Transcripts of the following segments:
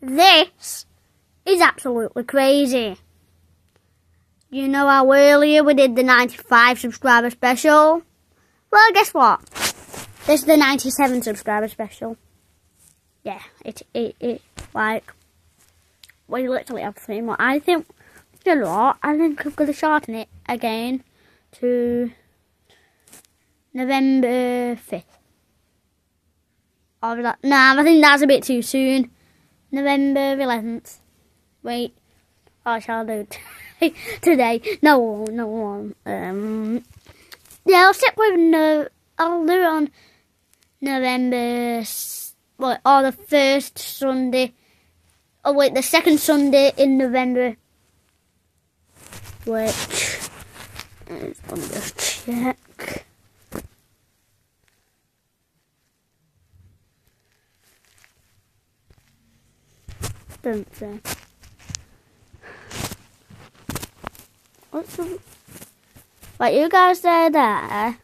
This is absolutely crazy. You know how earlier we did the 95 subscriber special? Well, guess what? This is the 97 subscriber special. Yeah, it, it, it, like, we literally have three more. I think, you know what, I think I'm going to shorten it again to November 5th. I Or that, nah, I think that's a bit too soon. November 11th. Wait, I shall do today. No, no, um, yeah, I'll stick with no. I'll do it on November, what, or the first Sunday. Oh wait, the second Sunday in November, which is, me just check. What's the... Right, you guys stay there.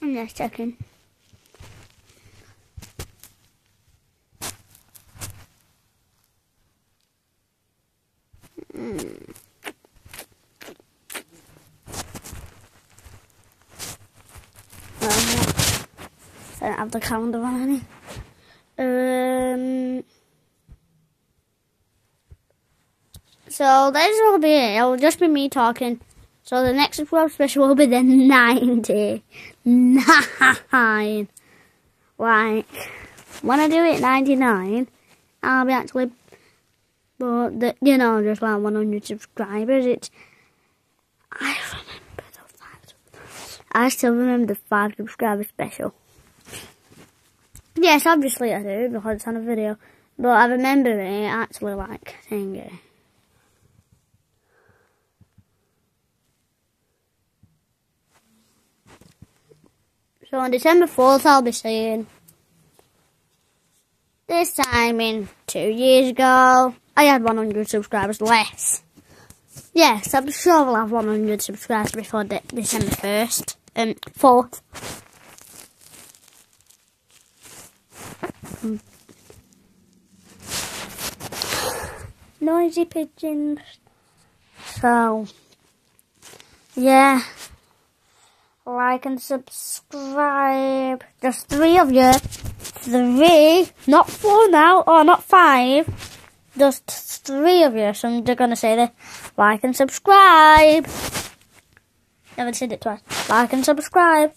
I'm just checking. I don't have the calendar on any. Um. So this will be it. It will just be me talking. So the next World Special will be the 99. Like, when I do it 99, I'll be actually, but, the, you know, just like 100 subscribers. It's, I remember the five, I still remember the 5 subscriber special. Yes, obviously I do, because it's on a video. But I remember it actually, like, thingy. So on December 4th, I'll be saying, this time in two years ago, I had 100 subscribers less. Yes, I'm sure I'll have 100 subscribers before de December 1st, um, 4th. Hmm. Noisy pigeons. So, yeah like and subscribe. Just three of you. Three, not four now, or not five. Just three of you. So I'm just gonna say this. Like and subscribe. Never said it twice. Like and subscribe.